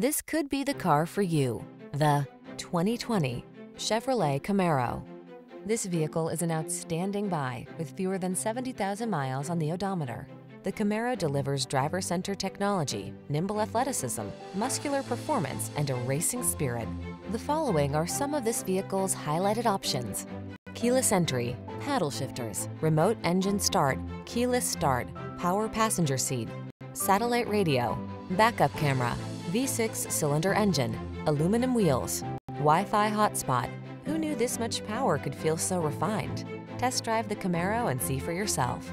This could be the car for you. The 2020 Chevrolet Camaro. This vehicle is an outstanding buy with fewer than 70,000 miles on the odometer. The Camaro delivers driver-centered technology, nimble athleticism, muscular performance, and a racing spirit. The following are some of this vehicle's highlighted options. Keyless entry, paddle shifters, remote engine start, keyless start, power passenger seat, satellite radio, backup camera, V6 cylinder engine, aluminum wheels, Wi-Fi hotspot. Who knew this much power could feel so refined? Test drive the Camaro and see for yourself.